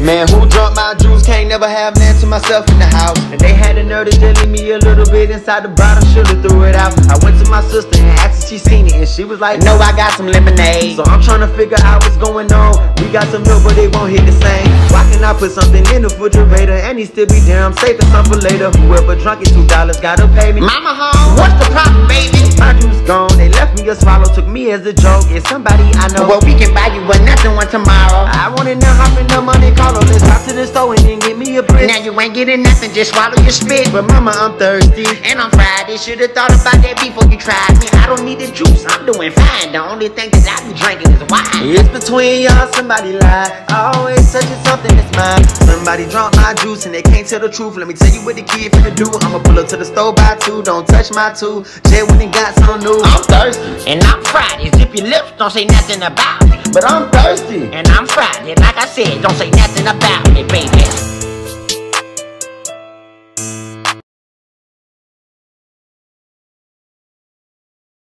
Man, who drunk my juice? Can't never have man to myself in the house. And they had the nerve to leave me a little bit inside the bottle, should've threw it out. I went to my sister and asked if she seen it, and she was like, No, I got some lemonade. So I'm trying to figure out what's going on. We got some milk, but they won't hit the same. Why can I put something in the refrigerator and he still be there? I'm saving some for later. Whoever drunk it, two dollars gotta pay me. Mama home, what's the problem, baby? My juice gone, a swallow, took me as a joke. It's somebody I know. Well, we can buy you another one tomorrow. I wanted to hop in the money car, let's hop to the store and then get me a brick. Now you ain't getting nothing, just swallow your spit. But mama, I'm thirsty. And on Friday, should've thought about that before you tried me. I don't need the juice, I'm doing fine. The only thing that I be drinking is wine. It's between y'all, somebody lie. I always touching something that's mine. Somebody drunk my juice and they can't tell the truth. Let me tell you what the kid finna do. I'ma pull up to the store by two, don't touch my two. Jay went and got some new. I'm thirsty. And I'm Friday, zip your lips, don't say nothing about me. But I'm thirsty. And I'm Friday, like I said, don't say nothing about me, baby.